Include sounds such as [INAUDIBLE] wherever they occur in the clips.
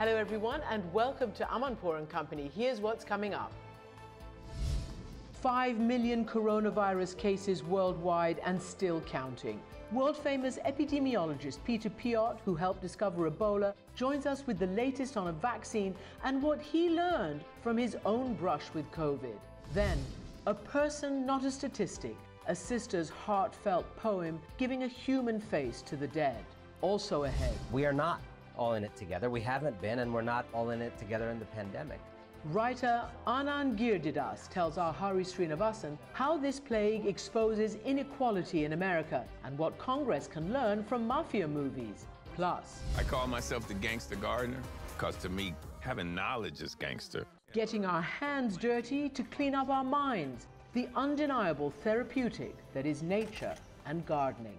Hello, everyone, and welcome to Amanpour and Company. Here's what's coming up. 5 million coronavirus cases worldwide and still counting. World famous epidemiologist Peter Piot, who helped discover Ebola, joins us with the latest on a vaccine and what he learned from his own brush with COVID. Then, a person, not a statistic, a sister's heartfelt poem giving a human face to the dead. Also ahead. We are not all in it together. We haven't been, and we're not all in it together in the pandemic. Writer Anand Giridharadas tells our Hari Srinivasan how this plague exposes inequality in America and what Congress can learn from mafia movies. Plus, I call myself the gangster gardener because to me, having knowledge is gangster. Getting our hands dirty to clean up our minds, the undeniable therapeutic that is nature and gardening.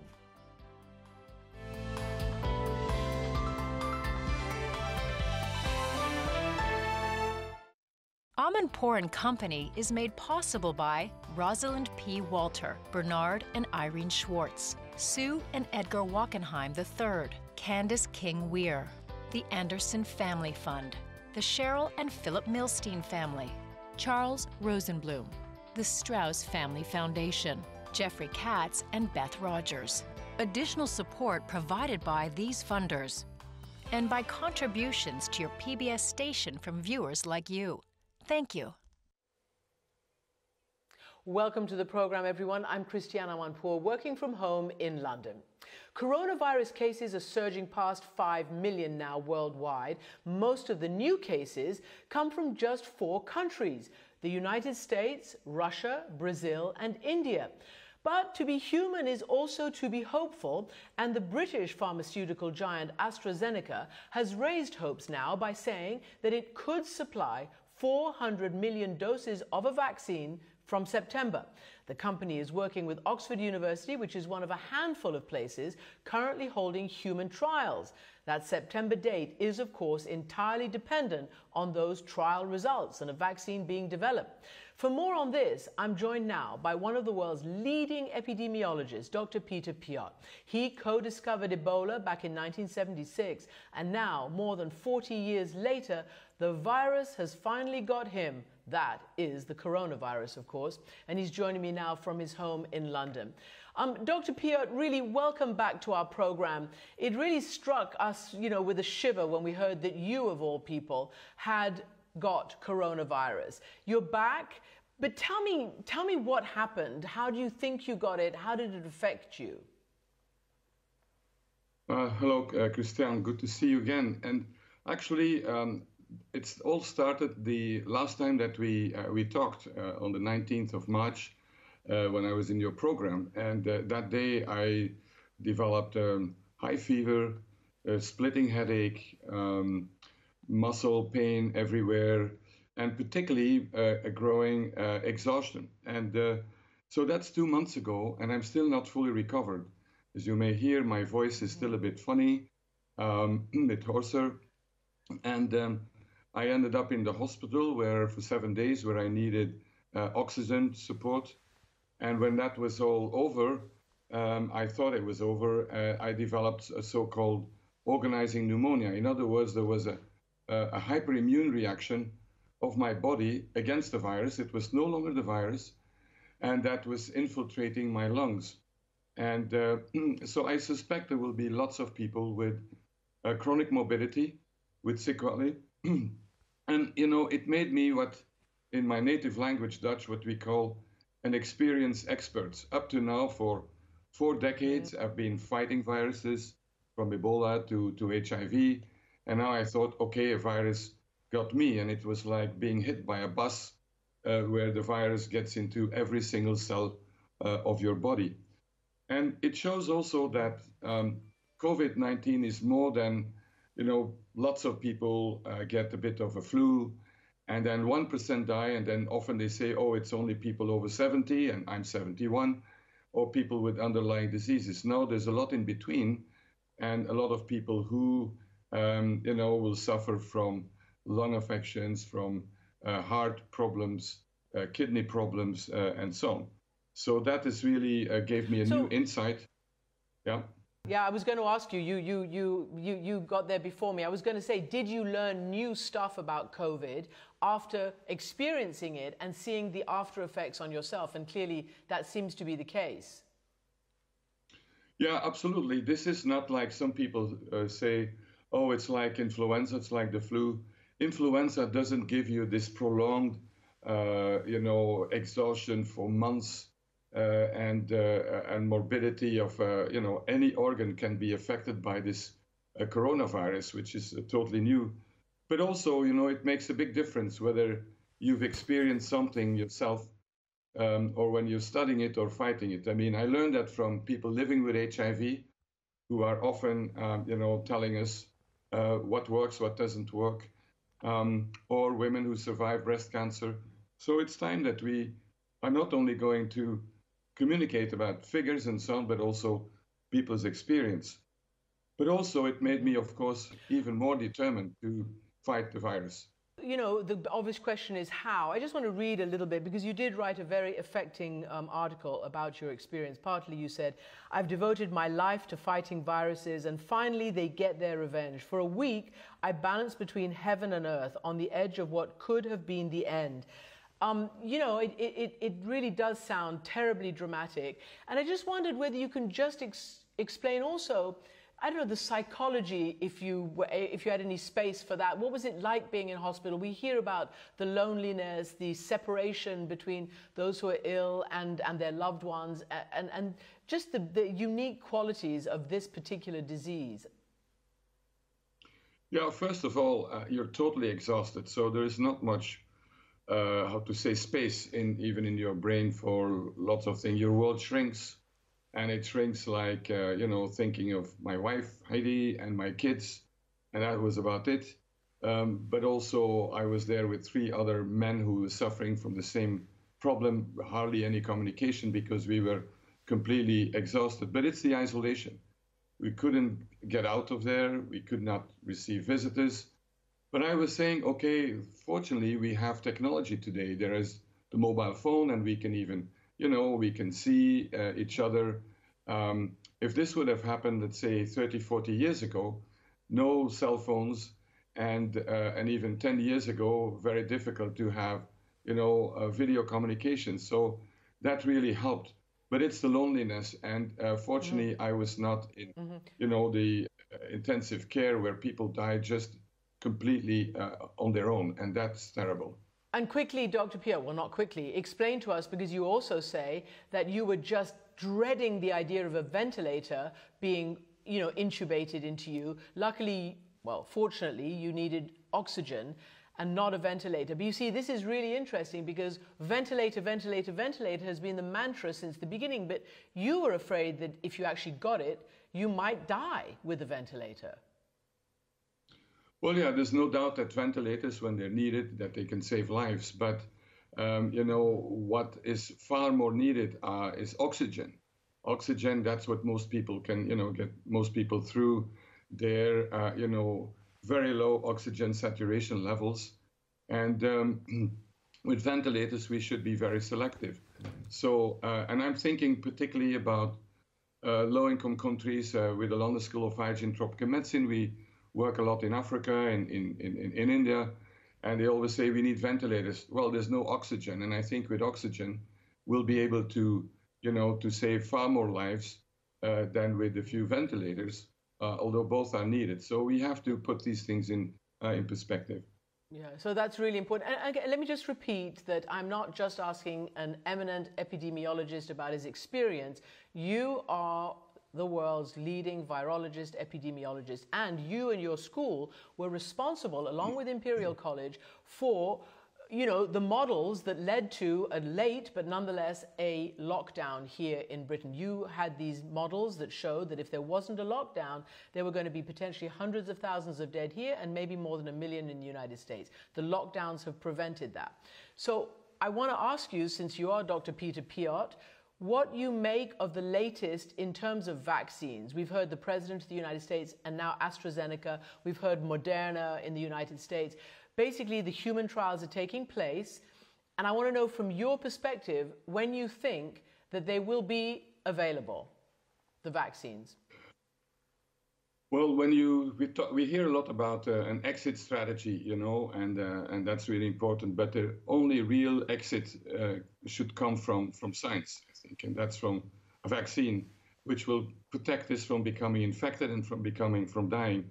Amanpour and Company is made possible by Rosalind P. Walter, Bernard and Irene Schwartz, Sue and Edgar Wackenheim III, Candace King Weir, the Anderson Family Fund, the Cheryl and Philip Milstein family, Charles Rosenblum, the Strauss Family Foundation, Jeffrey Katz and Beth Rogers. Additional support provided by these funders and by contributions to your PBS station from viewers like you. Thank you. Welcome to the program, everyone. I'm Christiane Amanpour, working from home in London. Coronavirus cases are surging past 5 million now worldwide. Most of the new cases come from just four countries the United States, Russia, Brazil, and India. But to be human is also to be hopeful, and the British pharmaceutical giant AstraZeneca has raised hopes now by saying that it could supply 400 million doses of a vaccine from September. The company is working with Oxford University, which is one of a handful of places currently holding human trials. That September date is, of course, entirely dependent on those trial results and a vaccine being developed. For more on this, I'm joined now by one of the world's leading epidemiologists, Dr. Peter Piot. He co discovered Ebola back in 1976, and now, more than 40 years later, the virus has finally got him. That is the coronavirus, of course, and he's joining me now from his home in London. Um, Dr. Piot, really welcome back to our program. It really struck us, you know, with a shiver when we heard that you, of all people, had got coronavirus. You're back, but tell me, tell me what happened. How do you think you got it? How did it affect you? Uh, hello, uh, Christian. Good to see you again. And actually, um, it's all started the last time that we uh, we talked uh, on the 19th of March when I was in your program. And uh, that day, I developed um, high fever, splitting headache. Um, muscle pain everywhere, and particularly uh, a growing uh, exhaustion. And uh, so that's two months ago, and I'm still not fully recovered. As you may hear, my voice is still a bit funny, um, [CLEARS THROAT] a bit hoarser. And um, I ended up in the hospital where for seven days, where I needed uh, oxygen support. And when that was all over, um, I thought it was over. Uh, I developed a so-called organizing pneumonia. In other words, there was a a hyperimmune reaction of my body against the virus. It was no longer the virus, and that was infiltrating my lungs. And uh, [CLEARS THROAT] so I suspect there will be lots of people with uh, chronic morbidity, with sequelae. [CLEARS THROAT] and, you know, it made me what, in my native language, Dutch, what we call an experienced expert. Up to now, for four decades, I've been fighting viruses from Ebola to, to HIV and now I thought, okay, a virus got me, and it was like being hit by a bus uh, where the virus gets into every single cell uh, of your body. And it shows also that um, COVID 19 is more than, you know, lots of people uh, get a bit of a flu and then 1% die. And then often they say, oh, it's only people over 70, and I'm 71, or people with underlying diseases. No, there's a lot in between, and a lot of people who um, you know, will suffer from lung affections, from uh, heart problems, uh, kidney problems, uh, and so on. So that is really uh, gave me a so, new insight. Yeah. Yeah, I was going to ask you. You, you, you, you, you got there before me. I was going to say, did you learn new stuff about COVID after experiencing it and seeing the after effects on yourself? And clearly, that seems to be the case. Yeah, absolutely. This is not like some people uh, say, oh, it's like influenza, it's like the flu. Influenza doesn't give you this prolonged, uh, you know, exhaustion for months and uh, and morbidity of uh, you know any organ can be affected by this coronavirus, which is totally new. But also, you know, it makes a big difference whether you've experienced something yourself um, or when you're studying it or fighting it. I mean, I learned that from people living with HIV, who are often, um, you know, telling us uh, what works, what doesn't work, um, or women who survive breast cancer. So it's time that we are not only going to communicate about figures and so on, but also people's experience. But also, it made me, of course, even more determined to fight the virus. You know, the obvious question is how. I just want to read a little bit because you did write a very affecting um, article about your experience. Partly you said, I've devoted my life to fighting viruses and finally they get their revenge. For a week, I balanced between heaven and earth on the edge of what could have been the end. Um, you know, it, it, it really does sound terribly dramatic. And I just wondered whether you can just ex explain also, I don't know, the psychology, if you, were, if you had any space for that. What was it like being in hospital? We hear about the loneliness, the separation between those who are ill and, and their loved ones, and, and just the, the unique qualities of this particular disease. Yeah, first of all, uh, you're totally exhausted, so there is not much uh, how to say space in even in your brain for lots of things. Your world shrinks, and it shrinks like uh, you know thinking of my wife Heidi and my kids, and that was about it. Um, but also I was there with three other men who were suffering from the same problem, hardly any communication because we were completely exhausted. But it's the isolation. We couldn't get out of there. We could not receive visitors. But I was saying, okay, fortunately, we have technology today. There is the mobile phone, and we can even, you know, we can see uh, each other. Um, if this would have happened, let's say 30, 40 years ago, no cell phones, and uh, and even 10 years ago, very difficult to have, you know, uh, video communication. So that really helped. But it's the loneliness, and uh, fortunately, mm-hmm. I was not in, mm-hmm. you know, the uh, intensive care where people die just completely uh, on their own, and that's terrible. And quickly, Dr. Piot, well, not quickly, explain to us because you also say that you were just dreading the idea of a ventilator being, you know, intubated into you. Luckily, well, fortunately, you needed oxygen and not a ventilator. But you see, this is really interesting because ventilator, ventilator, ventilator has been the mantra since the beginning. But you were afraid that if you actually got it, you might die with a ventilator. Well, yeah, there's no doubt that ventilators, when they're needed, that they can save lives. But um, you know what is far more needed uh, is oxygen. Oxygen. That's what most people can, you know, get most people through their, uh, you know, very low oxygen saturation levels. And um, [CLEARS THROAT] with ventilators, we should be very selective. So, uh, and I'm thinking particularly about uh, low-income countries. Uh, with the London School of Hygiene Tropical Medicine, we work a lot in Africa and in, in, in, in India, and they always say we need ventilators. Well, there's no oxygen, and I think with oxygen, we'll be able to, you know, to save far more lives uh, than with a few ventilators, uh, although both are needed. So we have to put these things in uh, in perspective. Yeah, so that's really important. And let me just repeat that I'm not just asking an eminent epidemiologist about his experience. You are the world's leading virologist, epidemiologist, and you and your school were responsible, along with Imperial College, for you know, the models that led to a late but nonetheless a lockdown here in Britain. You had these models that showed that if there wasn't a lockdown, there were going to be potentially hundreds of thousands of dead here and maybe more than a million in the United States. The lockdowns have prevented that. So I want to ask you, since you are Dr. Peter Piot, what you make of the latest in terms of vaccines. We've heard the President of the United States and now AstraZeneca. We've heard Moderna in the United States. Basically, the human trials are taking place. And I want to know from your perspective when you think that they will be available, the vaccines. Well, when you we talk, we hear a lot about uh, an exit strategy, you know, and uh, and that's really important. But the only real exit uh, should come from from science, And that's from a vaccine, which will protect us from becoming infected and from becoming from dying.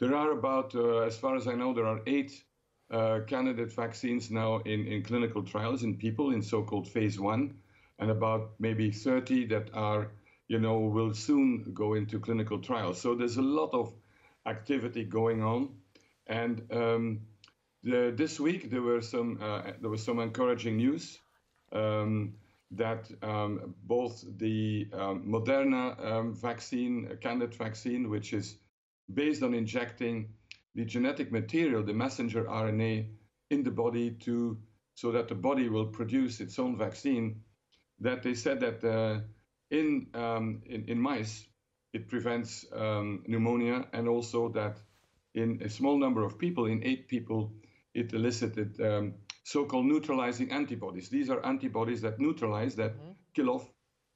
There are about, uh, as far as I know, there are eight uh, candidate vaccines now in in clinical trials in people in so-called phase one, and about maybe 30 that are you know, will soon go into clinical trials. So there's a lot of activity going on, and um, the, this week there were some uh, there was some encouraging news um, that um, both the um, Moderna um, vaccine, candidate vaccine, which is based on injecting the genetic material, the messenger RNA, in the body to so that the body will produce its own vaccine, that they said that. Uh, in, um, in, in, mice, it prevents um, pneumonia, and also that in a small number of people, in eight people, it elicited um, so-called neutralizing antibodies. These are antibodies that neutralize, that mm-hmm. kill off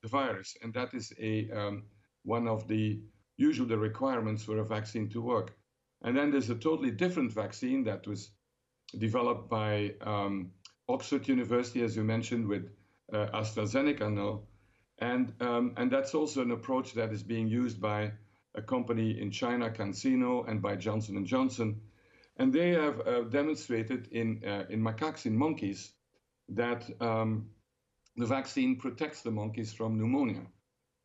the virus, and that is a um, one of the usual the requirements for a vaccine to work. And then there's a totally different vaccine that was developed by um, Oxford University, as you mentioned, with uh, AstraZeneca now, and, um, and that's also an approach that is being used by a company in China, CanSino, and by Johnson & Johnson. And they have uh, demonstrated in, uh, in macaques, in monkeys, that um, the vaccine protects the monkeys from pneumonia.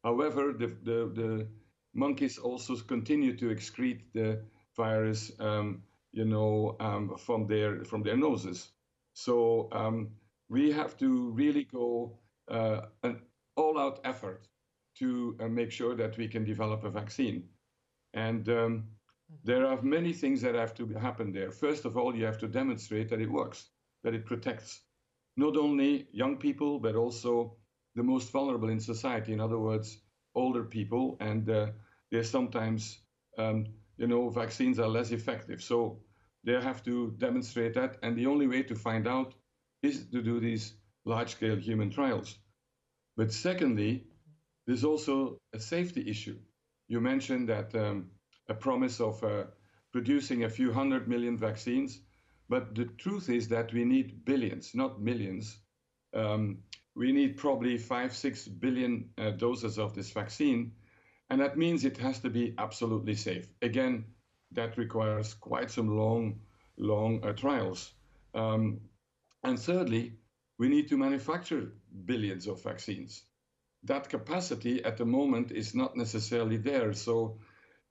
However, the, the, the monkeys also continue to excrete the virus, um, you know, um, from their from their noses. So um, we have to really go uh, an all out effort to uh, make sure that we can develop a vaccine. And um, there are many things that have to happen there. First of all, you have to demonstrate that it works, that it protects not only young people, but also the most vulnerable in society. In other words, older people. And uh, there's sometimes, um, you know, vaccines are less effective. So they have to demonstrate that. And the only way to find out is to do these large scale human trials. But secondly, there's also a safety issue. You mentioned that um, a promise of uh, producing a few hundred million vaccines, but the truth is that we need billions, not millions. Um, we need probably five, six billion uh, doses of this vaccine, and that means it has to be absolutely safe. Again, that requires quite some long, long uh, trials. Um, and thirdly, we need to manufacture billions of vaccines. That capacity at the moment is not necessarily there. So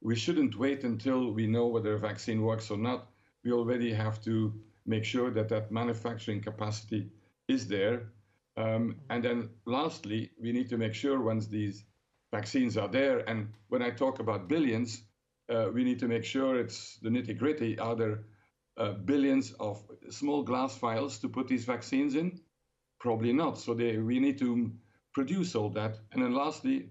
we shouldn't wait until we know whether a vaccine works or not. We already have to make sure that that manufacturing capacity is there. Um, and then lastly, we need to make sure once these vaccines are there, and when I talk about billions, uh, we need to make sure it's the nitty gritty. Are there uh, billions of small glass vials to put these vaccines in? Probably not. So they, we need to produce all that. And then lastly,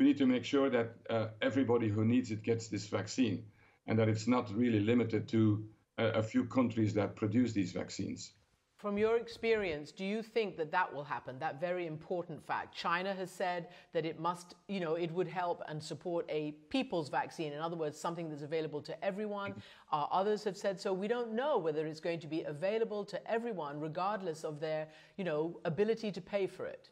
we need to make sure that uh, everybody who needs it gets this vaccine and that it's not really limited to a, a few countries that produce these vaccines. From your experience, do you think that that will happen? That very important fact. China has said that it must, you know, it would help and support a people's vaccine. In other words, something that's available to everyone. Uh, others have said so. We don't know whether it's going to be available to everyone, regardless of their, you know, ability to pay for it.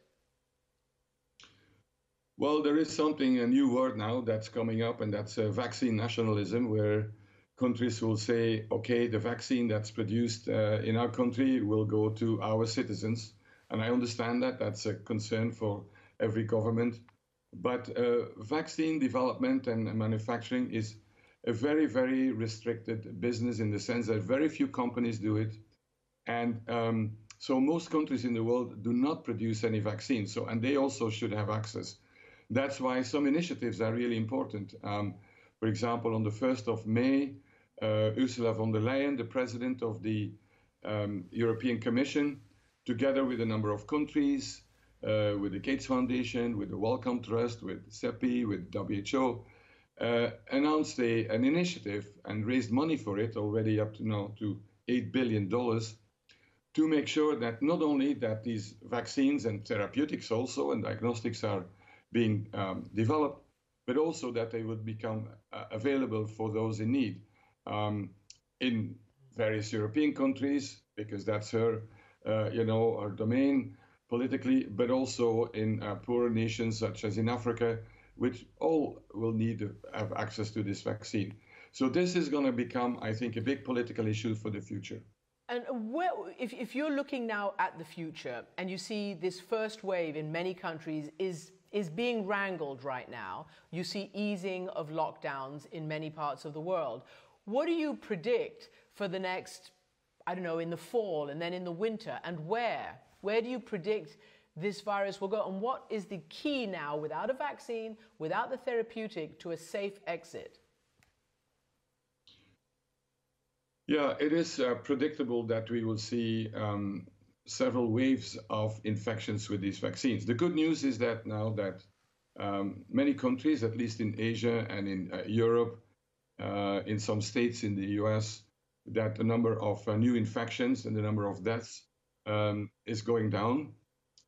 Well, there is something, a new word now that's coming up, and that's uh, vaccine nationalism, where countries will say, okay, the vaccine that's produced uh, in our country will go to our citizens. And I understand that. That's a concern for every government. But uh, vaccine development and manufacturing is a very, very restricted business in the sense that very few companies do it. And um, so most countries in the world do not produce any vaccines. So, and they also should have access. That's why some initiatives are really important. Um, for example, on the 1st of May, uh, Ursula von der Leyen, the president of the um, European Commission, together with a number of countries, uh, with the Gates Foundation, with the Wellcome Trust, with CEPI, with WHO, uh, announced a, an initiative and raised money for it already up to now to $8 billion to make sure that not only that these vaccines and therapeutics also and diagnostics are being um, developed, but also that they would become uh, available for those in need um, in various European countries, because that's her, uh, you know, her domain politically, but also in uh, poorer nations such as in Africa, which all will need to have access to this vaccine. So this is going to become, I think, a big political issue for the future. And where, if, if you're looking now at the future and you see this first wave in many countries is, is being wrangled right now, you see easing of lockdowns in many parts of the world. What do you predict for the next, I don't know, in the fall and then in the winter, and where? Where do you predict this virus will go? And what is the key now, without a vaccine, without the therapeutic, to a safe exit? Yeah, it is uh, predictable that we will see um, several waves of infections with these vaccines. The good news is that now that um, many countries, at least in Asia and in uh, Europe, uh, in some states in the US, that the number of uh, new infections and the number of deaths um, is going down.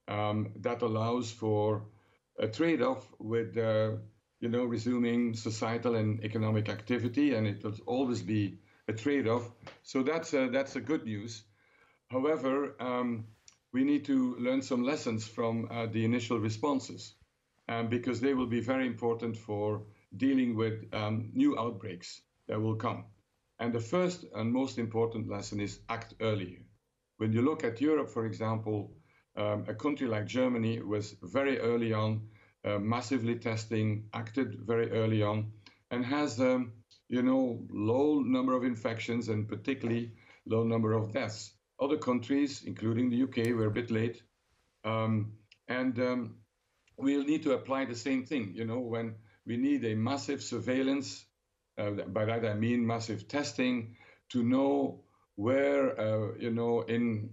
Um, that allows for a trade-off with, uh, you know, resuming societal and economic activity, and it will always be a trade-off. So that's a, that's a good news. However, um, we need to learn some lessons from uh, the initial responses um, because they will be very important for dealing with um, new outbreaks that will come. And the first and most important lesson is act early. When you look at Europe, for example, um, a country like Germany was very early on, uh, massively testing, acted very early on, and has um, you know, low number of infections and particularly low number of deaths. Other countries, including the UK, were a bit late. Um, and um, we'll need to apply the same thing, you know, when we need a massive surveillance, uh, by that I mean massive testing, to know where, uh, you know, in,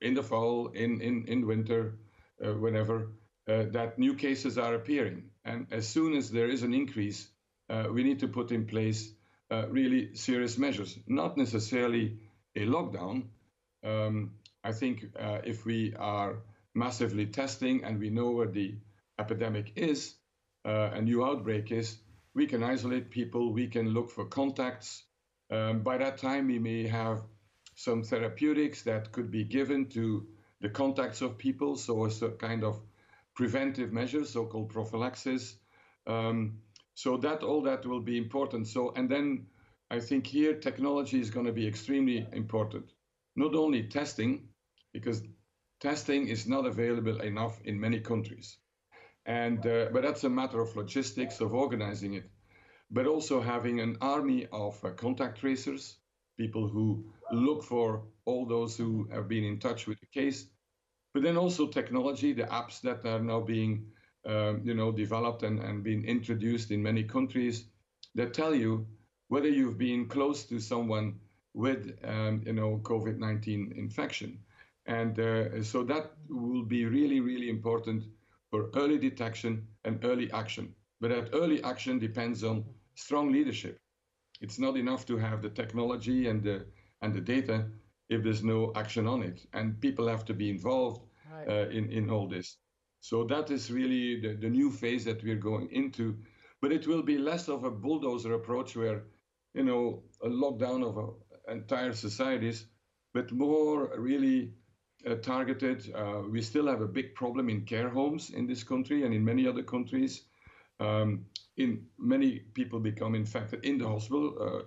in the fall, in, in, in winter, uh, whenever, uh, that new cases are appearing. And as soon as there is an increase, uh, we need to put in place uh, really serious measures, not necessarily a lockdown. Um, I think uh, if we are massively testing and we know where the epidemic is, uh, a new outbreak is, we can isolate people, we can look for contacts. Um, by that time, we may have some therapeutics that could be given to the contacts of people, so a kind of preventive measures, so-called prophylaxis. Um, so that all that will be important. So and then I think here technology is going to be extremely important. Not only testing, because testing is not available enough in many countries, and uh, but that's a matter of logistics of organizing it, but also having an army of uh, contact tracers, people who look for all those who have been in touch with the case, but then also technology, the apps that are now being um, you know, developed and, and been introduced in many countries that tell you whether you've been close to someone with, um, you know, COVID-19 infection. And uh, so that will be really, really important for early detection and early action. But that early action depends on strong leadership. It's not enough to have the technology and the and the data if there's no action on it. And people have to be involved right. uh, in in all this. So that is really the, the new phase that we're going into. But it will be less of a bulldozer approach where, you know, a lockdown of a, entire societies, but more really uh, targeted. Uh, we still have a big problem in care homes in this country and in many other countries. Um, in many people become infected in the hospital. Uh,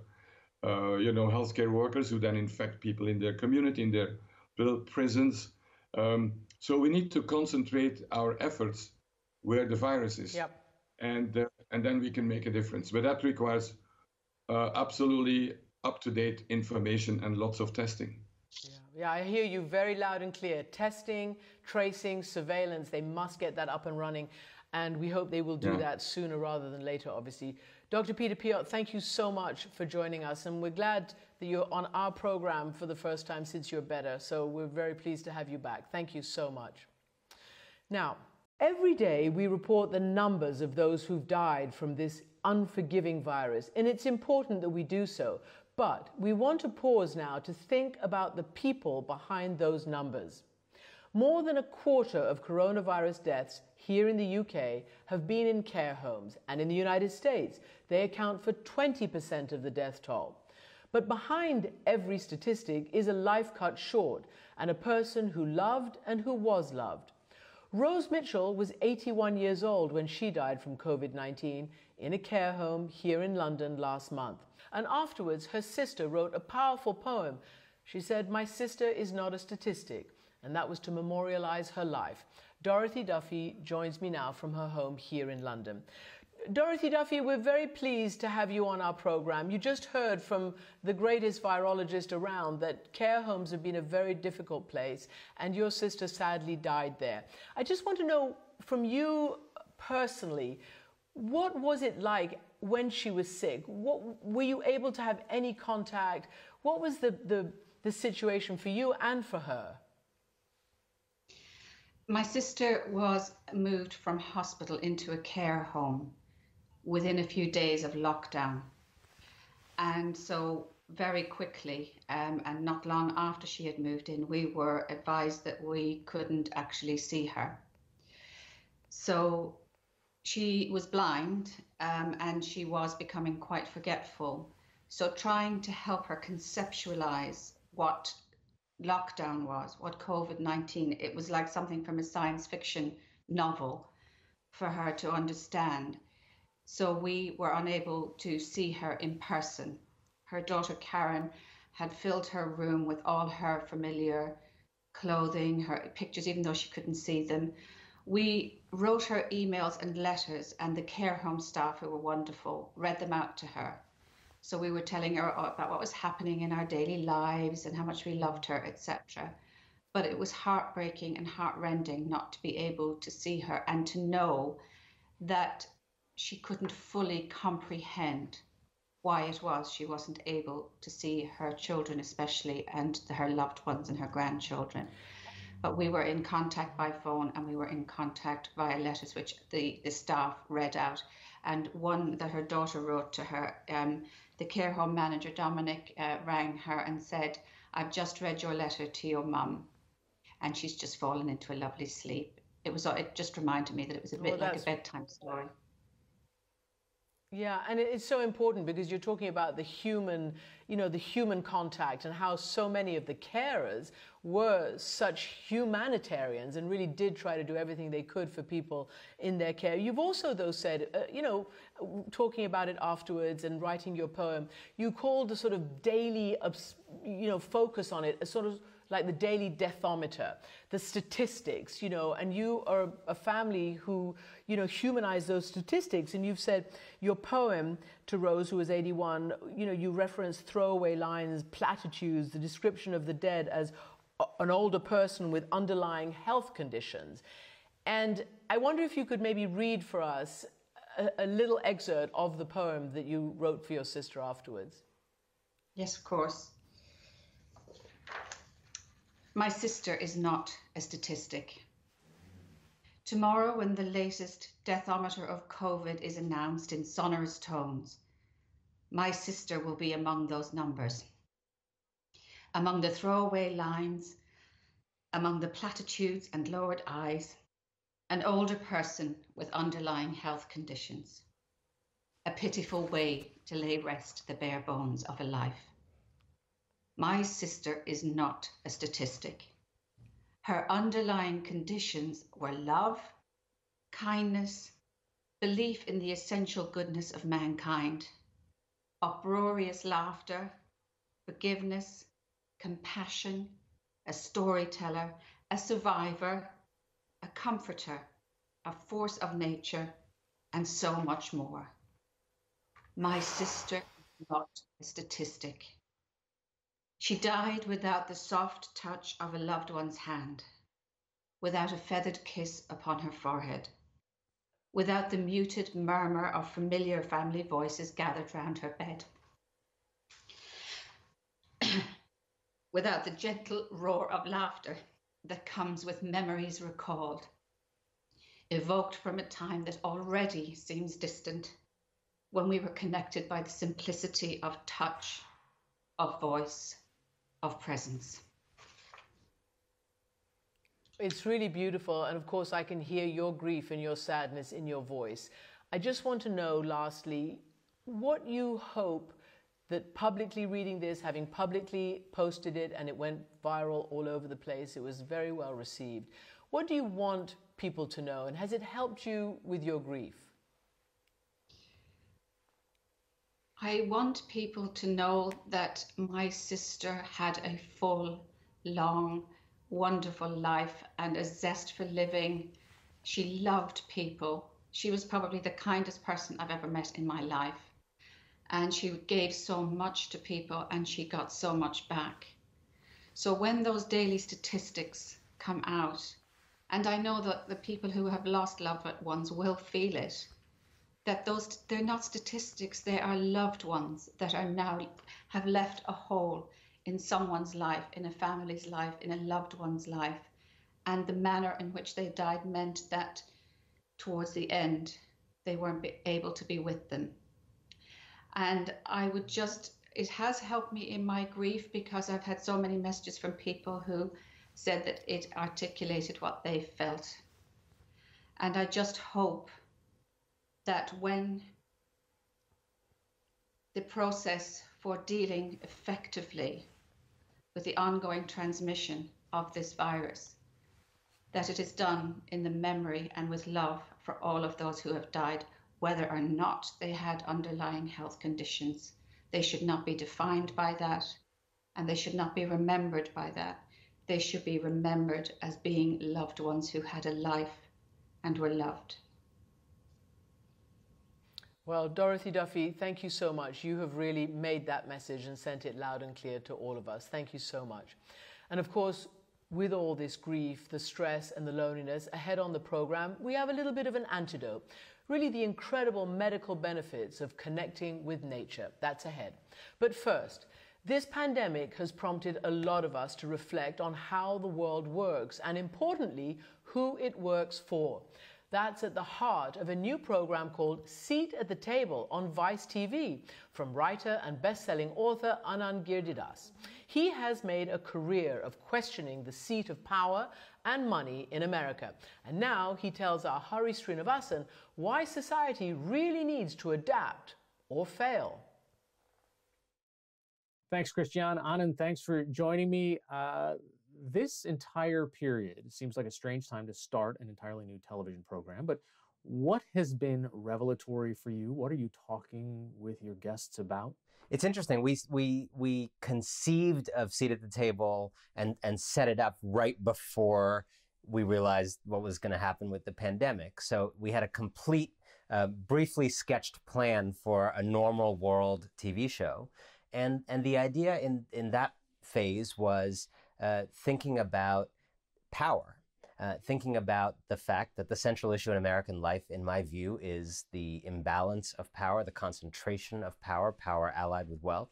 uh, you know, healthcare workers who then infect people in their community, in their little prisons. Um, so we need to concentrate our efforts where the virus is. Yep. And, uh, and then we can make a difference. But that requires uh, absolutely up to date information and lots of testing. Yeah. yeah, I hear you very loud and clear. Testing, tracing, surveillance, they must get that up and running. And we hope they will do yeah. that sooner rather than later, obviously. Dr. Peter Piot, thank you so much for joining us. And we're glad that you're on our program for the first time since you're better. So we're very pleased to have you back. Thank you so much. Now, every day we report the numbers of those who've died from this unforgiving virus. And it's important that we do so. But we want to pause now to think about the people behind those numbers. More than a quarter of coronavirus deaths here in the UK have been in care homes, and in the United States, they account for 20% of the death toll. But behind every statistic is a life cut short and a person who loved and who was loved. Rose Mitchell was 81 years old when she died from COVID 19 in a care home here in London last month. And afterwards, her sister wrote a powerful poem. She said, My sister is not a statistic and that was to memorialise her life. Dorothy Duffy joins me now from her home here in London. Dorothy Duffy, we're very pleased to have you on our program. You just heard from the greatest virologist around that care homes have been a very difficult place, and your sister sadly died there. I just want to know from you personally, what was it like when she was sick? What, were you able to have any contact? What was the, the, the situation for you and for her? My sister was moved from hospital into a care home within a few days of lockdown. And so, very quickly, um, and not long after she had moved in, we were advised that we couldn't actually see her. So, she was blind um, and she was becoming quite forgetful. So, trying to help her conceptualize what lockdown was, what COVID 19, it was like something from a science fiction novel for her to understand. So we were unable to see her in person. Her daughter Karen had filled her room with all her familiar clothing, her pictures, even though she couldn't see them. We wrote her emails and letters, and the care home staff, who were wonderful, read them out to her. So we were telling her about what was happening in our daily lives and how much we loved her, etc. But it was heartbreaking and heartrending not to be able to see her and to know that she couldn't fully comprehend why it was she wasn't able to see her children, especially, and her loved ones and her grandchildren. But we were in contact by phone and we were in contact via letters, which the, the staff read out. And one that her daughter wrote to her um, the care home manager, Dominic, uh, rang her and said, I've just read your letter to your mum. And she's just fallen into a lovely sleep. It was. It just reminded me that it was a bit well, like a bedtime story. Yeah, and it's so important because you're talking about the human, you know, the human contact and how so many of the carers were such humanitarians and really did try to do everything they could for people in their care. You've also, though, said, uh, you know, talking about it afterwards and writing your poem, you called the sort of daily, you know, focus on it a sort of like the daily deathometer, the statistics, you know, and you are a family who, you know, humanize those statistics. And you've said your poem to Rose, who was 81, you know, you reference throwaway lines, platitudes, the description of the dead as an older person with underlying health conditions. And I wonder if you could maybe read for us a, a little excerpt of the poem that you wrote for your sister afterwards. Yes, of course. My sister is not a statistic. Tomorrow, when the latest deathometer of COVID is announced in sonorous tones, my sister will be among those numbers. Among the throwaway lines, among the platitudes and lowered eyes, an older person with underlying health conditions. A pitiful way to lay rest the bare bones of a life. My sister is not a statistic. Her underlying conditions were love, kindness, belief in the essential goodness of mankind, uproarious laughter, forgiveness, compassion, a storyteller, a survivor, a comforter, a force of nature, and so much more. My sister is not a statistic. She died without the soft touch of a loved one's hand, without a feathered kiss upon her forehead, without the muted murmur of familiar family voices gathered round her bed, [CLEARS THROAT] without the gentle roar of laughter that comes with memories recalled, evoked from a time that already seems distant, when we were connected by the simplicity of touch, of voice, of presence. It's really beautiful. And of course, I can hear your grief and your sadness in your voice. I just want to know, lastly, what you hope that publicly reading this, having publicly posted it, and it went viral all over the place, it was very well received. What do you want people to know, and has it helped you with your grief? I want people to know that my sister had a full, long, wonderful life and a zest for living. She loved people. She was probably the kindest person I've ever met in my life and she gave so much to people and she got so much back. So when those daily statistics come out, and I know that the people who have lost loved ones will feel it, that those they're not statistics, they are loved ones that are now have left a hole in someone's life, in a family's life, in a loved one's life. And the manner in which they died meant that towards the end, they weren't able to be with them. And I would just, it has helped me in my grief because I've had so many messages from people who said that it articulated what they felt. And I just hope that when the process for dealing effectively with the ongoing transmission of this virus, that it is done in the memory and with love for all of those who have died whether or not they had underlying health conditions. They should not be defined by that, and they should not be remembered by that. They should be remembered as being loved ones who had a life and were loved. Well, Dorothy Duffy, thank you so much. You have really made that message and sent it loud and clear to all of us. Thank you so much. And of course, with all this grief, the stress, and the loneliness, ahead on the program, we have a little bit of an antidote really the incredible medical benefits of connecting with nature. That's ahead. But first, this pandemic has prompted a lot of us to reflect on how the world works and, importantly, who it works for. That's at the heart of a new program called Seat at the Table on Vice TV from writer and best-selling author Anand Giridharadas. He has made a career of questioning the seat of power and money in America. And now he tells our Hari Srinivasan why society really needs to adapt or fail. Thanks, Christiane. Anand, thanks for joining me. Uh, this entire period seems like a strange time to start an entirely new television program, but what has been revelatory for you? What are you talking with your guests about? It's interesting. We we we conceived of seat at the table and and set it up right before we realized what was going to happen with the pandemic. So we had a complete, uh, briefly sketched plan for a normal world TV show, and and the idea in in that phase was uh, thinking about power. Uh, thinking about the fact that the central issue in American life, in my view, is the imbalance of power, the concentration of power, power allied with wealth,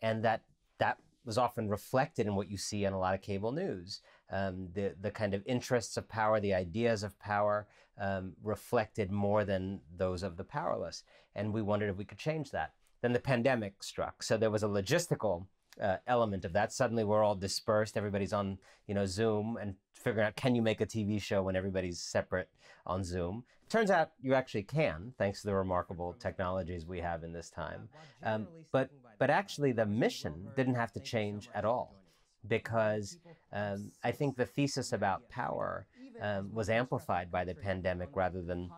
and that that was often reflected in what you see on a lot of cable news. Um, the the kind of interests of power, the ideas of power, um, reflected more than those of the powerless, and we wondered if we could change that. Then the pandemic struck, so there was a logistical uh, element of that. Suddenly, we're all dispersed. Everybody's on, you know, Zoom and figuring out can you make a TV show when everybody's separate on Zoom. Turns out you actually can, thanks to the remarkable technologies we have in this time. Um, but but actually, the mission didn't have to change at all, because um, I think the thesis about power um, was amplified by the pandemic rather than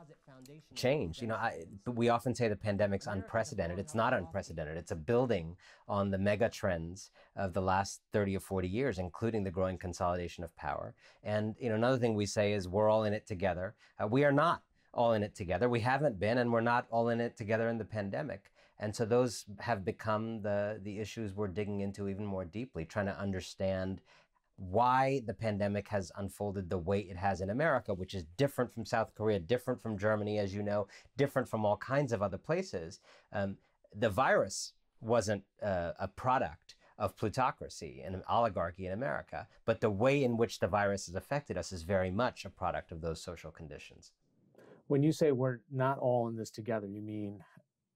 change. You know, I, we often say the pandemic's unprecedented. It's not unprecedented. It's a building on the mega trends of the last 30 or 40 years, including the growing consolidation of power. And, you know, another thing we say is we're all in it together. Uh, we are not all in it together. We haven't been, and we're not all in it together in the pandemic. And so those have become the, the issues we're digging into even more deeply, trying to understand why the pandemic has unfolded the way it has in America, which is different from South Korea, different from Germany, as you know, different from all kinds of other places. Um, the virus wasn't uh, a product of plutocracy and oligarchy in America, but the way in which the virus has affected us is very much a product of those social conditions. When you say we're not all in this together, you mean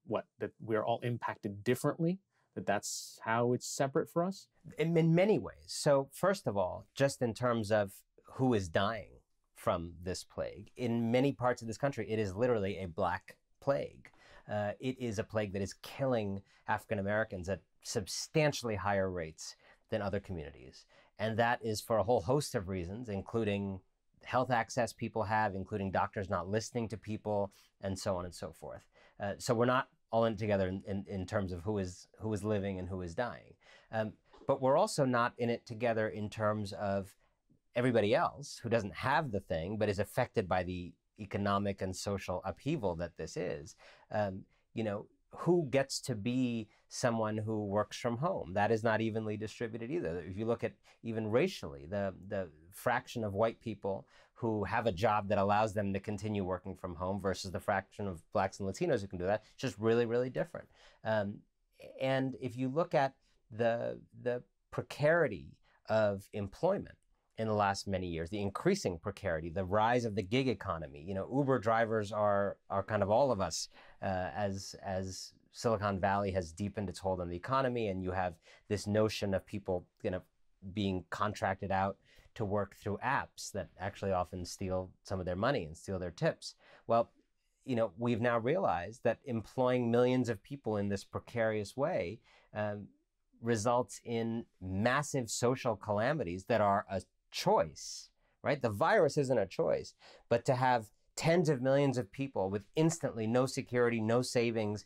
what? That we're all impacted differently? That that's how it's separate for us? In, in many ways. So, first of all, just in terms of who is dying from this plague. In many parts of this country, it is literally a black plague. Uh, it is a plague that is killing African Americans at substantially higher rates than other communities. And that is for a whole host of reasons, including health access people have, including doctors not listening to people, and so on and so forth. Uh, so we're not all in together in, in, in, terms of who is who is living and who is dying. Um, but we're also not in it together in terms of everybody else who doesn't have the thing but is affected by the economic and social upheaval that this is. Um, you know, who gets to be someone who works from home? That is not evenly distributed either. If you look at even racially, the the fraction of white people who have a job that allows them to continue working from home versus the fraction of blacks and Latinos who can do that, it's just really, really different. Um, and if you look at the the precarity of employment in the last many years, the increasing precarity, the rise of the gig economy. You know, Uber drivers are are kind of all of us uh, as as Silicon Valley has deepened its hold on the economy, and you have this notion of people, you know, being contracted out to work through apps that actually often steal some of their money and steal their tips. Well, you know, we've now realized that employing millions of people in this precarious way um, results in massive social calamities that are a choice, right? The virus isn't a choice, but to have tens of millions of people with instantly no security, no savings,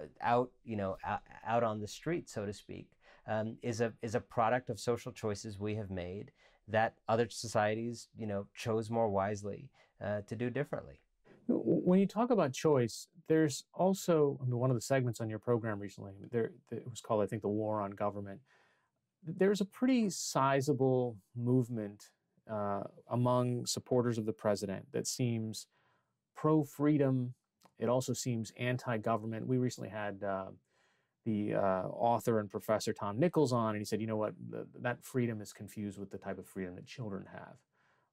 uh, out, you know, out, out on the street, so to speak, um, is a is a product of social choices we have made that other societies, you know, chose more wisely uh, to do differently. When you talk about choice, there's also I mean, one of the segments on your program recently. There, it was called, I think, the war on government. There's a pretty sizable movement uh, among supporters of the president that seems pro-freedom. It also seems anti-government. We recently had. Uh, the uh, author and professor Tom Nichols on, and he said, you know what, the, that freedom is confused with the type of freedom that children have.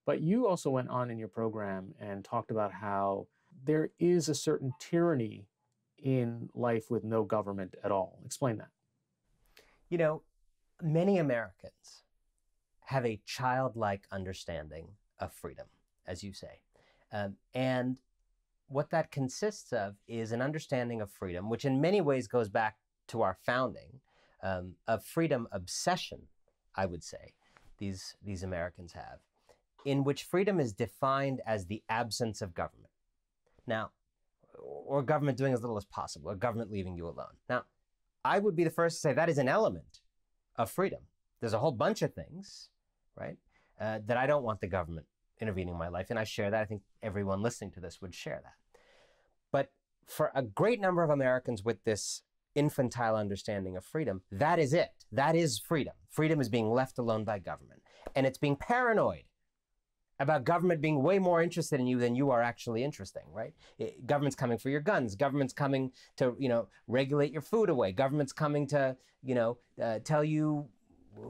But you also went on in your program and talked about how there is a certain tyranny in life with no government at all. Explain that. You know, many Americans have a childlike understanding of freedom, as you say. Um, and what that consists of is an understanding of freedom, which in many ways goes back to our founding, um, freedom obsession, I would say, these, these Americans have, in which freedom is defined as the absence of government. Now, or government doing as little as possible, or government leaving you alone. Now, I would be the first to say that is an element of freedom. There's a whole bunch of things, right, uh, that I don't want the government intervening in my life, and I share that. I think everyone listening to this would share that. But for a great number of Americans with this infantile understanding of freedom. That is it. That is freedom. Freedom is being left alone by government. And it's being paranoid about government being way more interested in you than you are actually interesting, right? It, government's coming for your guns. Government's coming to, you know, regulate your food away. Government's coming to, you know, uh, tell you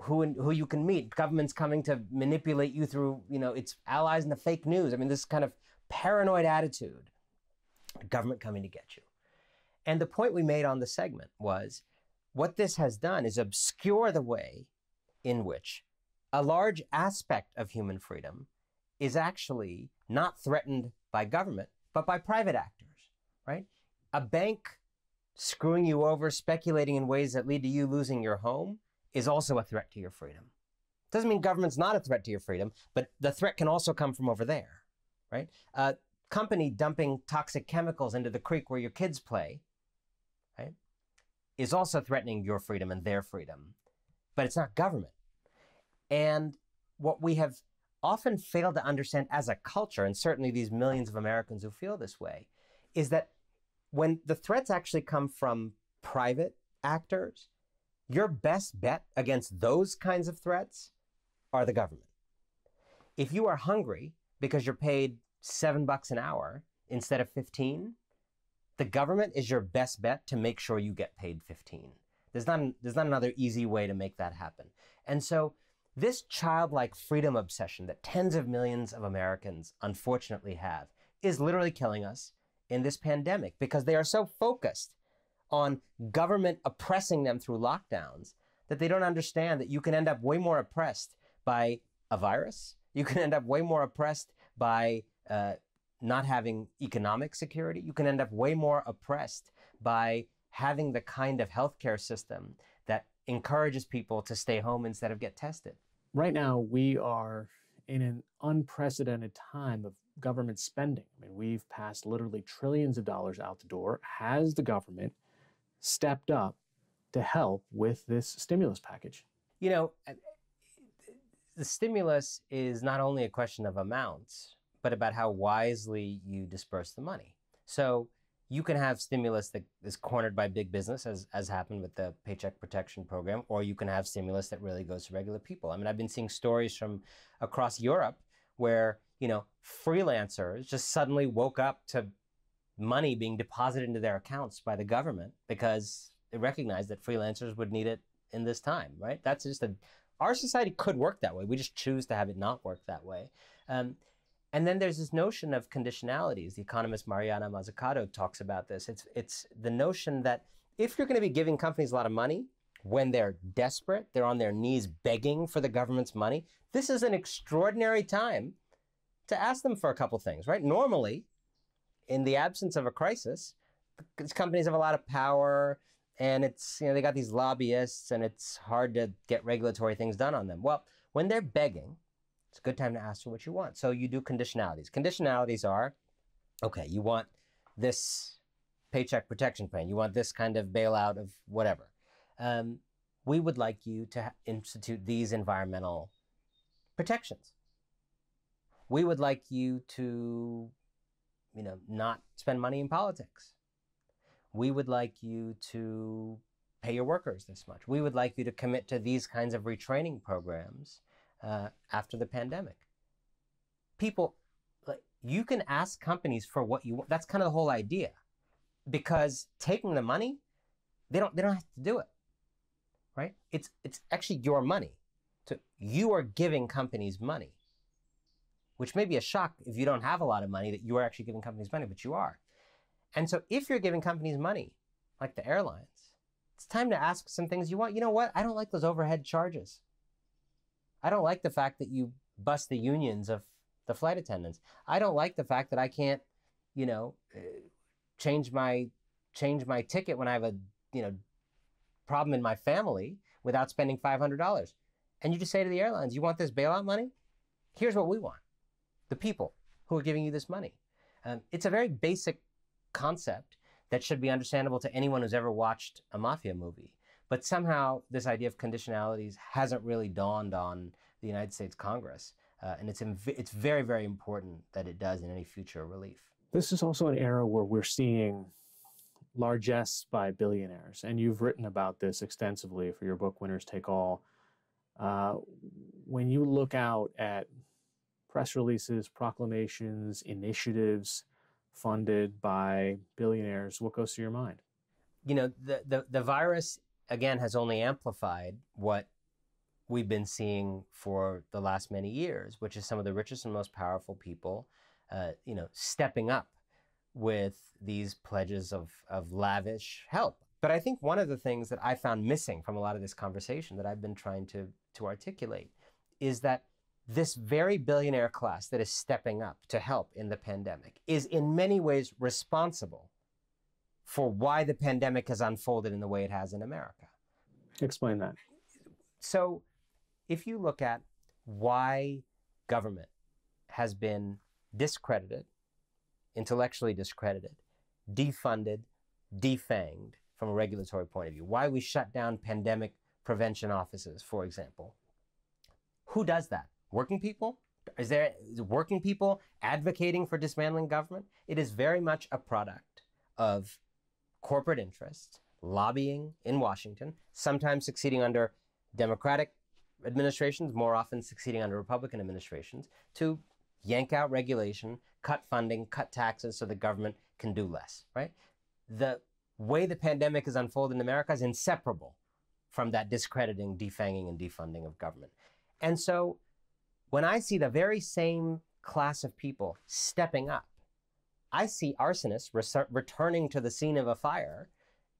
who who you can meet. Government's coming to manipulate you through, you know, its allies in the fake news. I mean, this kind of paranoid attitude. Government coming to get you. And the point we made on the segment was what this has done is obscure the way in which a large aspect of human freedom is actually not threatened by government, but by private actors, right? A bank screwing you over, speculating in ways that lead to you losing your home is also a threat to your freedom. Doesn't mean government's not a threat to your freedom, but the threat can also come from over there, right? A company dumping toxic chemicals into the creek where your kids play is also threatening your freedom and their freedom, but it's not government. And what we have often failed to understand as a culture, and certainly these millions of Americans who feel this way, is that when the threats actually come from private actors, your best bet against those kinds of threats are the government. If you are hungry because you're paid seven bucks an hour instead of 15, the government is your best bet to make sure you get paid 15. There's not, there's not another easy way to make that happen. And so this childlike freedom obsession that tens of millions of Americans unfortunately have is literally killing us in this pandemic because they are so focused on government oppressing them through lockdowns that they don't understand that you can end up way more oppressed by a virus, You can end up way more oppressed by uh, not having economic security. You can end up way more oppressed by having the kind of healthcare system that encourages people to stay home instead of get tested. Right now, we are in an unprecedented time of government spending. I mean, we've passed literally trillions of dollars out the door. Has the government stepped up to help with this stimulus package? You know, uh, the stimulus is not only a question of amounts, but about how wisely you disperse the money. So you can have stimulus that is cornered by big business, as, as happened with the Paycheck Protection Program, or you can have stimulus that really goes to regular people. I mean, I've been seeing stories from across Europe where, you know, freelancers just suddenly woke up to money being deposited into their accounts by the government because they recognized that freelancers would need it in this time, right? That's just a, our society could work that way. We just choose to have it not work that way. Um, and then there's this notion of conditionalities. The economist Mariana Mazzucato talks about this. It's, it's the notion that if you're going to be giving companies a lot of money when they're desperate, they're on their knees begging for the government's money, this is an extraordinary time to ask them for a couple things, right? Normally, in the absence of a crisis, companies have a lot of power and it's, you know, they got these lobbyists and it's hard to get regulatory things done on them. Well, when they're begging, it's a good time to ask for what you want. So you do conditionalities. Conditionalities are okay, you want this paycheck protection plan, you want this kind of bailout of whatever. Um, we would like you to institute these environmental protections. We would like you to, you know, not spend money in politics. We would like you to pay your workers this much. We would like you to commit to these kinds of retraining programs uh, after the pandemic. People, like, you can ask companies for what you want. That's kind of the whole idea, because taking the money, they don't they don't have to do it, right? It's it's actually your money. So you are giving companies money, which may be a shock if you don't have a lot of money that you are actually giving companies money, but you are. And so if you're giving companies money, like the airlines, it's time to ask some things you want. You know what? I don't like those overhead charges. I don't like the fact that you bust the unions of the flight attendants. I don't like the fact that I can't, you know, uh, change my change my ticket when I have a, you know, problem in my family without spending $500. And you just say to the airlines, "You want this bailout money? Here's what we want. The people who are giving you this money." Um, it's a very basic concept that should be understandable to anyone who's ever watched a mafia movie. But somehow this idea of conditionalities hasn't really dawned on the United States Congress. Uh, and it's, it's very, very important that it does in any future relief. This is also an era where we're seeing largesse by billionaires. And you've written about this extensively for your book, Winners Take All. Uh, when you look out at press releases, proclamations, initiatives funded by billionaires, what goes through your mind? You know, the, the, the virus again has only amplified what we've been seeing for the last many years, which is some of the richest and most powerful people, uh, you know, stepping up with these pledges of, of lavish help. But I think one of the things that I found missing from a lot of this conversation that I've been trying to, to articulate is that this very billionaire class that is stepping up to help in the pandemic is in many ways responsible for why the pandemic has unfolded in the way it has in America. Explain that. So, if you look at why government has been discredited, intellectually discredited, defunded, defanged from a regulatory point of view, why we shut down pandemic prevention offices, for example, who does that? Working people? Is there is working people advocating for dismantling government? It is very much a product of corporate interests lobbying in Washington, sometimes succeeding under Democratic administrations, more often succeeding under Republican administrations, to yank out regulation, cut funding, cut taxes so the government can do less, right? The way the pandemic is unfolded in America is inseparable from that discrediting, defanging, and defunding of government. And so when I see the very same class of people stepping up, I see arsonists returning to the scene of a fire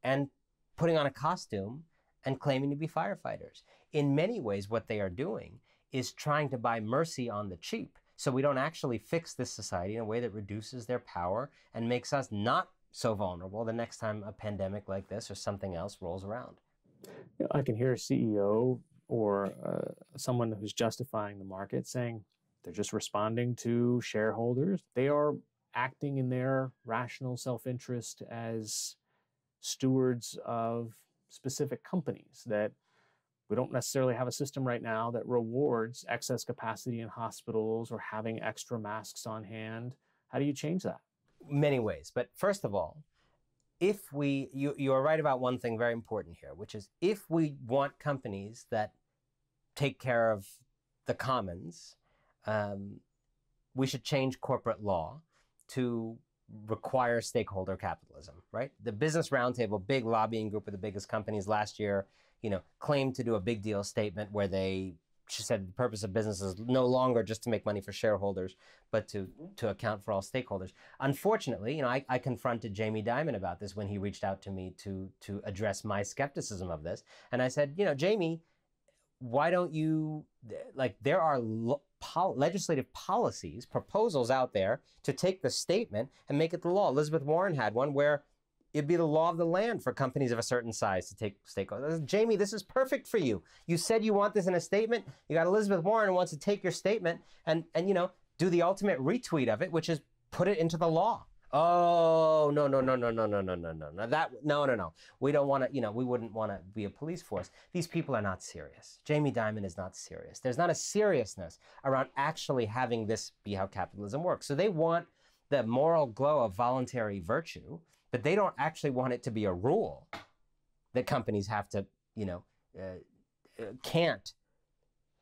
and putting on a costume and claiming to be firefighters. In many ways, what they are doing is trying to buy mercy on the cheap. So we don't actually fix this society in a way that reduces their power and makes us not so vulnerable the next time a pandemic like this or something else rolls around. You know, I can hear a CEO or uh, someone who's justifying the market saying they're just responding to shareholders. They are acting in their rational self interest as stewards of specific companies that we don't necessarily have a system right now that rewards excess capacity in hospitals or having extra masks on hand. How do you change that? Many ways. But first of all, if we, you, you are right about one thing very important here, which is if we want companies that take care of the commons, um, we should change corporate law to require stakeholder capitalism, right? The Business Roundtable, big lobbying group of the biggest companies last year, you know, claimed to do a big deal statement where they she said the purpose of business is no longer just to make money for shareholders, but to to account for all stakeholders. Unfortunately, you know, I, I confronted Jamie Dimon about this when he reached out to me to to address my skepticism of this, and I said, you know, Jamie, why don't you like there are lo- pol- legislative policies proposals out there to take the statement and make it the law. Elizabeth warren had one where it'd be the law of the land for companies of a certain size to take stakeholders jamie this is perfect for you. You said you want this in a statement. You got elizabeth warren who wants to take your statement and and you know do the ultimate retweet of it which is put it into the law Oh no no no no no no no no no no that no no no we don't want to you know we wouldn't want to be a police force. These people are not serious. Jamie Dimon is not serious. There's not a seriousness around actually having this be how capitalism works. So they want the moral glow of voluntary virtue, but they don't actually want it to be a rule that companies have to you know uh, uh, can't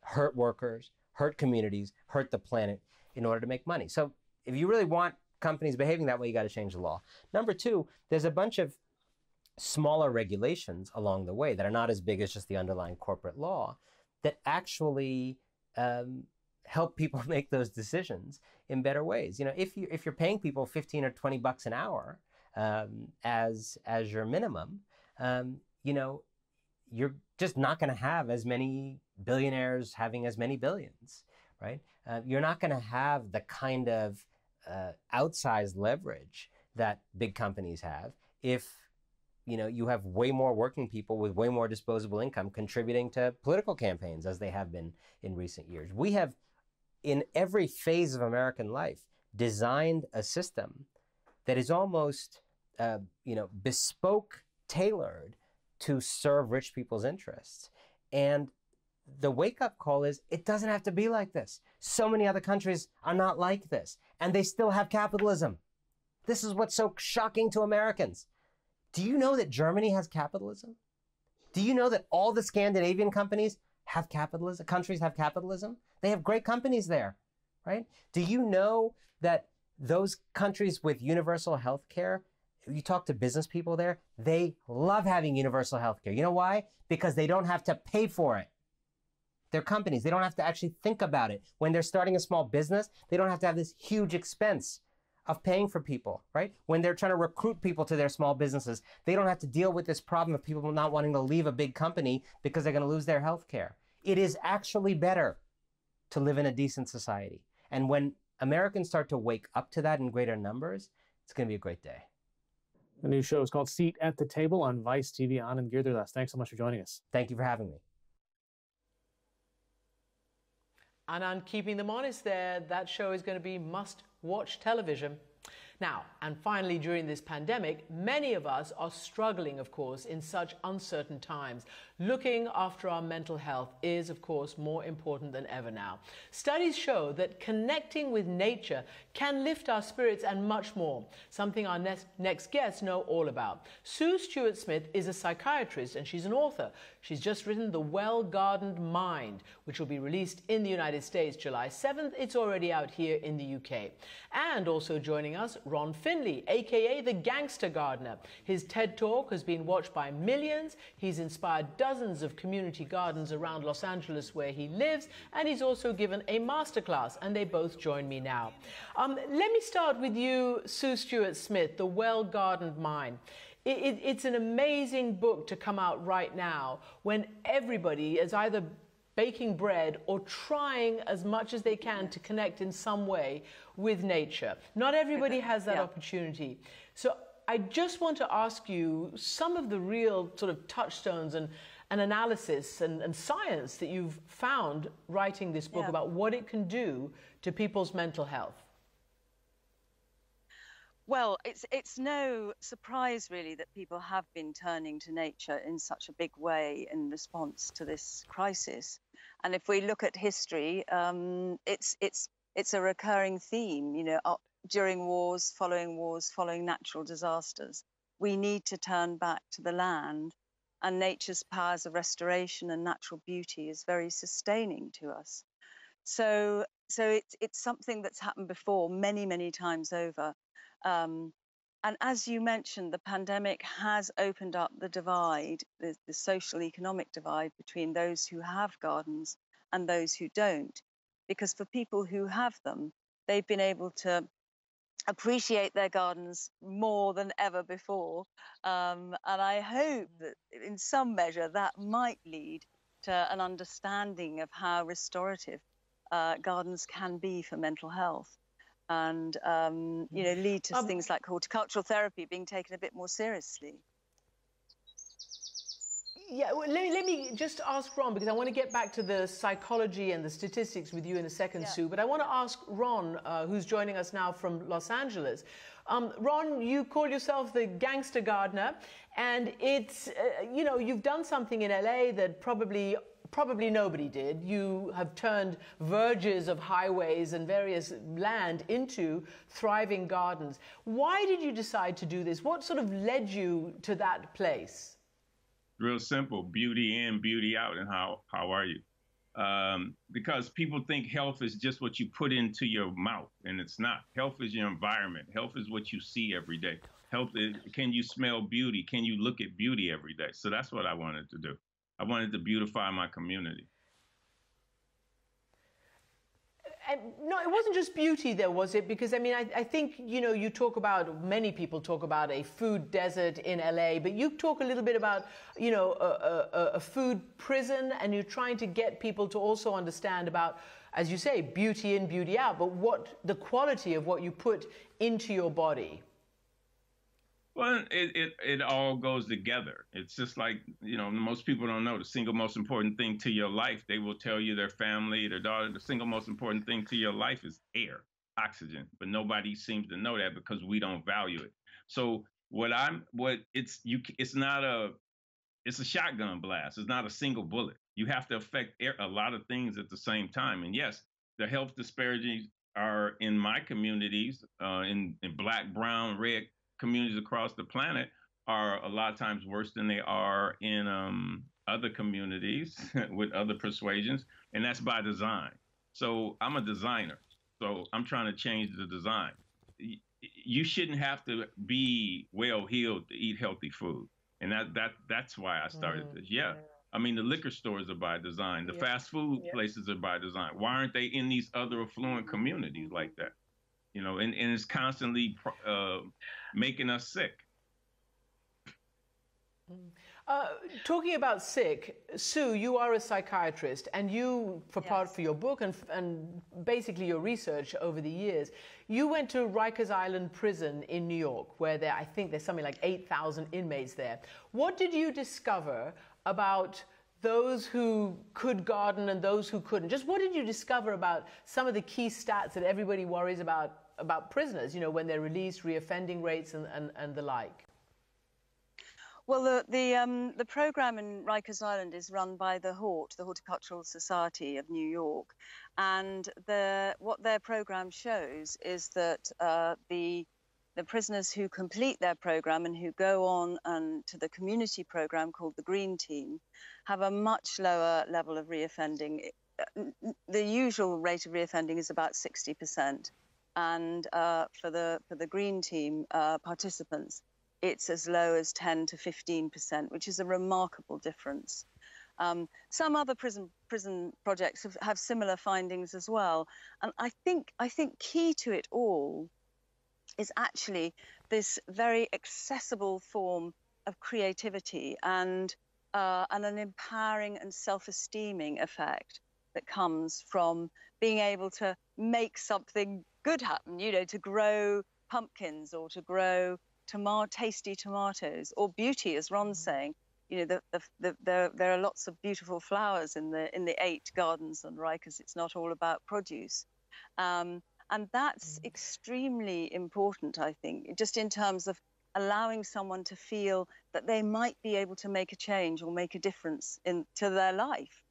hurt workers, hurt communities, hurt the planet in order to make money. So if you really want companies behaving that way, you got to change the law. Number two, there's a bunch of smaller regulations along the way that are not as big as just the underlying corporate law that actually um, help people [LAUGHS] make those decisions in better ways. You know, if you if you're paying people 15 or 20 bucks an hour um, as as your minimum, um, you know, you're just not going to have as many billionaires having as many billions, right? Uh, you're not going to have the kind of uh, outsized leverage that big companies have if you know you have way more working people with way more disposable income contributing to political campaigns as they have been in recent years. We have in every phase of american life designed a system that is almost uh, you know bespoke tailored to serve rich people's interests. And the wake up call is it doesn't have to be like this. So many other countries are not like this, and they still have capitalism. This is what's so shocking to Americans. Do you know that Germany has capitalism? Do you know that all the Scandinavian companies have capitalism? Countries have capitalism? They have great companies there, right? Do you know that those countries with universal health care, you talk to business people there, they love having universal health care. You know why? Because they don't have to pay for it. They're companies. They don't have to actually think about it. When they're starting a small business, they don't have to have this huge expense of paying for people, right? When they're trying to recruit people to their small businesses, they don't have to deal with this problem of people not wanting to leave a big company because they're going to lose their health care. It is actually better to live in a decent society. And when Americans start to wake up to that in greater numbers, it's going to be a great day. The new show is called Seat at the Table on Vice TV. Anand Giridharadas. Thanks so much for joining us. Thank you for having me. Anand keeping them honest there, that show is going to be must watch television. Now, and finally, during this pandemic, many of us are struggling, of course, in such uncertain times. Looking after our mental health is, of course, more important than ever now. Studies show that connecting with nature can lift our spirits and much more, something our next, next guests know all about. Sue Stuart-Smith is a psychiatrist and she's an author. She's just written The Well Gardened Mind, which will be released in the United States July 7th. It's already out here in the UK. And also joining us, Ron Finley, aka the Gangster Gardener. His TED Talk has been watched by millions. He's inspired dozens of community gardens around Los Angeles where he lives, and he's also given a masterclass, and they both join me now. Um, let me start with you, Sue Stuart-Smith, The Well Gardened Mind. It, it, it's an amazing book to come out right now when everybody is either baking bread or trying as much as they can to connect in some way with nature. Not everybody has that [LAUGHS] Yeah. opportunity. So I just want to ask you some of the real sort of touchstones and, and analysis and, and science that you've found writing this book Yeah. about what it can do to people's mental health. Well, it's it's no surprise really that people have been turning to nature in such a big way in response to this crisis. And if we look at history, um, it's it's it's a recurring theme. You know, up during wars, following wars, following natural disasters, we need to turn back to the land, and nature's powers of restoration and natural beauty is very sustaining to us. So so it's it's something that's happened before many many times over. Um, and as you mentioned, the pandemic has opened up the divide, the, the social economic divide between those who have gardens and those who don't. Because for people who have them, they've been able to appreciate their gardens more than ever before. Um, and I hope that in some measure that might lead to an understanding of how restorative uh, gardens can be for mental health and um, you know lead to Um, things like horticultural therapy being taken a bit more seriously. Yeah, well, let, me, let me just ask Ron because I want to get back to the psychology and the statistics with you in a second, Yeah. Sue. But I want to ask Ron, uh, who's joining us now from Los Angeles. Um, Ron, you call yourself the gangster gardener, and it's uh, you know you've done something in LA that probably probably nobody did. You have turned verges of highways and various land into thriving gardens. Why did you decide to do this? What sort of led you to that place? Real simple beauty in beauty out and how how are you? Um, because people think health is just what you put into your mouth and it's not. Health is your environment. Health is what you see every day. Health is can you smell beauty? Can you look at beauty every day? So that's what i wanted to do. I wanted to beautify my community And no, it wasn't just beauty, there was it? Because I mean, I, I think you know, you talk about many people talk about a food desert in LA, but you talk a little bit about you know a, a, a food prison, and you're trying to get people to also understand about, as you say, beauty in, beauty out, but what the quality of what you put into your body. Well, it, it, it all goes together. It's just like, you know, most people don't know the single most important thing to your life. They will tell you their family, their daughter, the single most important thing to your life is air, oxygen. But nobody seems to know that because we don't value it. So what I'm, what it's, you, it's not a, it's a shotgun blast. It's not a single bullet. You have to affect air, a lot of things at the same time. And yes, the health disparities are in my communities, uh, in, in black, brown, red communities across the planet are a lot of times worse than they are in um, other communities [LAUGHS] with other persuasions, and that's by design. So I'm a designer, so I'm trying to change the design. You shouldn't have to be well heeled to eat healthy food, and that that that's why I started this. Yeah. I mean, the liquor stores are by design. The Yeah. fast food Yeah. places are by design. Why aren't they in these other affluent communities like that? You know, and, and it's constantly uh, making us sick. Uh, talking about sick, Sue, you are a psychiatrist, and you, for part for your book and and basically your research over the years, you went to Rikers Island Prison in New York, where there, I think there's something like 8,000 inmates there. What did you discover about those who could garden and those who couldn't? Just what did you discover about some of the key stats that everybody worries about about prisoners? You know, when they're released, reoffending rates and, and, and the like. Well, the the, um, the program in Rikers Island is run by the Hort, the Horticultural Society of New York, and the what their program shows is that uh, the the prisoners who complete their program and who go on and to the community program called the Green Team have a much lower level of reoffending. The usual rate of reoffending is about 60%, and uh, for the for the Green Team uh, participants, it's as low as 10 to 15%, which is a remarkable difference. Um, some other prison prison projects have, have similar findings as well, and I think I think key to it all is actually this very accessible form of creativity and uh, and an empowering and self-esteeming effect that comes from being able to make something good happen, you know, to grow pumpkins or to grow tomato, tasty tomatoes or beauty, as Ron's mm-hmm. saying. You know, the, the, the, there, there are lots of beautiful flowers in the in the eight gardens on Rikers. It's not all about produce. Um, and that's mm. extremely important, I think, just in terms of allowing someone to feel that they might be able to make a change or make a difference in to their life.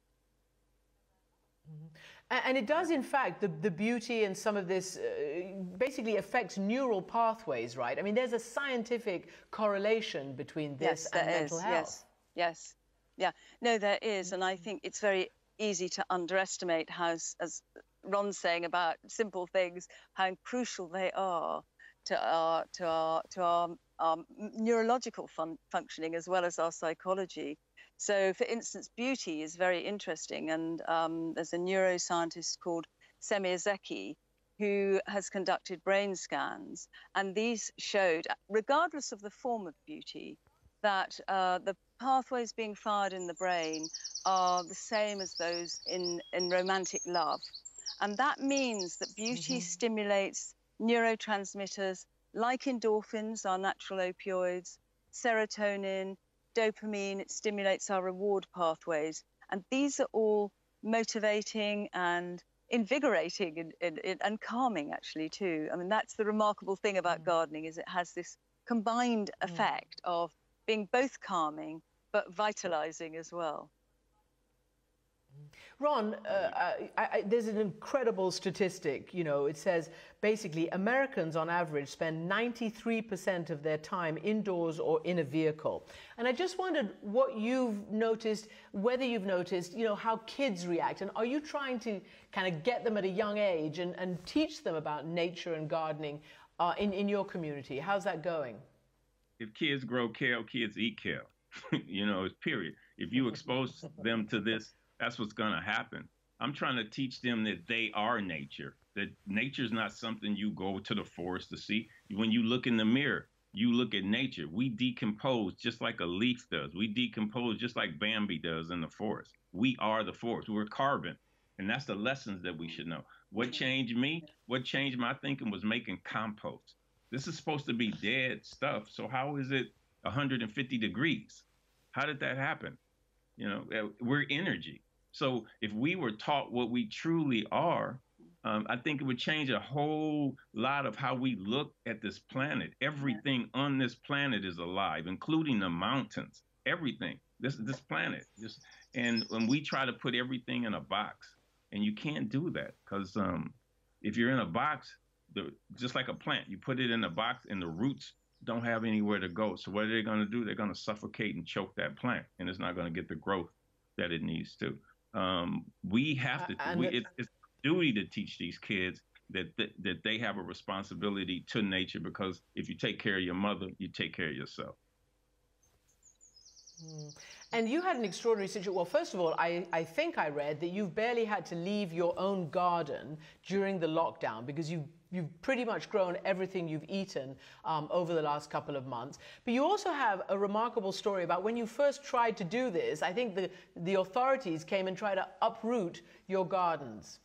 Mm-hmm. And it does, in fact, the, the beauty and some of this uh, basically affects neural pathways, right? I mean, there's a scientific correlation between this yes, and mental is. health. Yes, yes, yeah. No, there is. And I think it's very easy to underestimate how, as Ron's saying about simple things, how crucial they are to our to our to our, our neurological fun- functioning as well as our psychology. So, for instance, beauty is very interesting, and um, there's a neuroscientist called Semir Zeki who has conducted brain scans, and these showed, regardless of the form of beauty, that uh, the pathways being fired in the brain are the same as those in, in romantic love. And that means that beauty mm-hmm. stimulates neurotransmitters like endorphins, our natural opioids, serotonin, dopamine, it stimulates our reward pathways. And these are all motivating and invigorating and, and, and calming actually too. I mean, that's the remarkable thing about mm. gardening is it has this combined mm. effect of being both calming but vitalizing as well. Ron, uh, I, I, there's an incredible statistic. You know, it says basically Americans on average spend 93% of their time indoors or in a vehicle. And I just wondered what you've noticed, whether you've noticed, you know, how kids react. And are you trying to kind of get them at a young age and, and teach them about nature and gardening uh, in, in your community? How's that going? If kids grow kale, kids eat kale. [LAUGHS] you know, it's period. If you expose them to this that's what's going to happen. I'm trying to teach them that they are nature, that nature's not something you go to the forest to see. When you look in the mirror, you look at nature. We decompose just like a leaf does. We decompose just like Bambi does in the forest. We are the forest. We're carbon. And that's the lessons that we should know. What changed me? What changed my thinking was making compost. This is supposed to be dead stuff. So how is it 150 degrees? How did that happen? You know, uh, we're energy. So if we were taught what we truly are, um, I think it would change a whole lot of how we look at this planet. Everything on this planet is alive, including the mountains. Everything. This this planet. Just and when we try to put everything in a box, and you can't do that because um, if you're in a box, the, just like a plant, you put it in a box, and the roots don't have anywhere to go. So what are they going to do? They're going to suffocate and choke that plant, and it's not going to get the growth that it needs to. Um, we have to. Uh, we, it, it's duty to teach these kids that, that that they have a responsibility to nature because if you take care of your mother, you take care of yourself. Mm. And you had an extraordinary situation. Well, first of all, I, I think I read that you've barely had to leave your own garden during the lockdown because you you've pretty much grown everything you've eaten um, over the last couple of months. But you also have a remarkable story about when you first tried to do this. I think the, the authorities came and tried to uproot your gardens.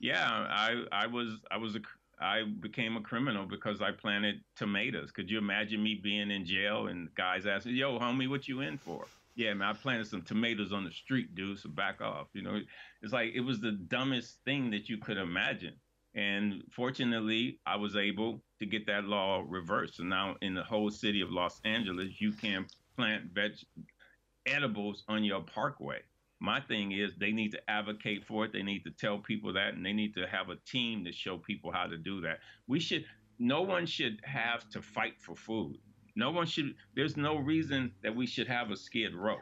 Yeah, I, I was I was a I became a criminal because I planted tomatoes. Could you imagine me being in jail and guys asking, "Yo, homie, what you in for?" Yeah, man, I planted some tomatoes on the street, dude. So back off. You know, it's like it was the dumbest thing that you could imagine. And fortunately, I was able to get that law reversed. So now in the whole city of Los Angeles, you can plant veg edibles on your parkway. My thing is they need to advocate for it. They need to tell people that, and they need to have a team to show people how to do that. We should. No one should have to fight for food. No one should. There's no reason that we should have a skid row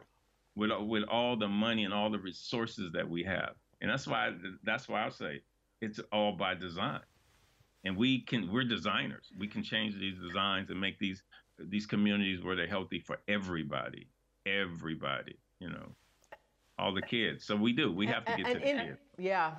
with with all the money and all the resources that we have. And that's why that's why I say it's all by design. And we can we're designers. We can change these designs and make these these communities where they're healthy for everybody everybody you know all the kids. So we do. We have to get and, to the in, kids. yeah.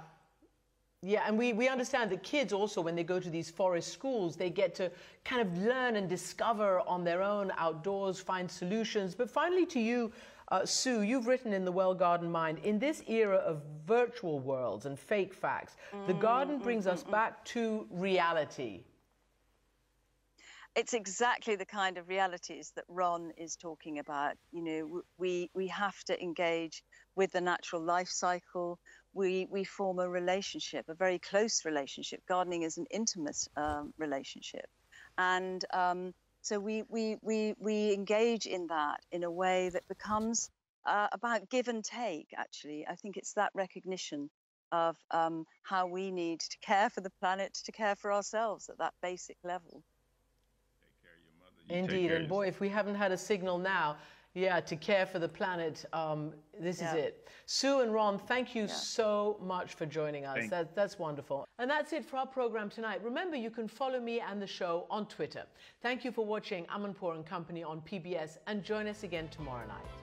Yeah, and we, we understand that kids also, when they go to these forest schools, they get to kind of learn and discover on their own outdoors, find solutions. But finally, to you, Uh, Sue, you've written in The Well Garden Mind, in this era of virtual worlds and fake facts, mm, the garden mm, brings mm, us mm, back to reality. It's exactly the kind of realities that Ron is talking about. You know, we, we have to engage with the natural life cycle. We, we form a relationship, a very close relationship. Gardening is an intimate um, relationship. And um, so we, we, we, we engage in that in a way that becomes uh, about give and take, actually. I think it's that recognition of um, how we need to care for the planet, to care for ourselves at that basic level. Indeed, and boy, if we haven't had a signal now, yeah, to care for the planet. Um, this yeah. is it. Sue and Ron, thank you yeah. so much for joining us. That, that's wonderful. And that's it for our program tonight. Remember, you can follow me and the show on Twitter. Thank you for watching Amanpour and Company on PBS, and join us again tomorrow night.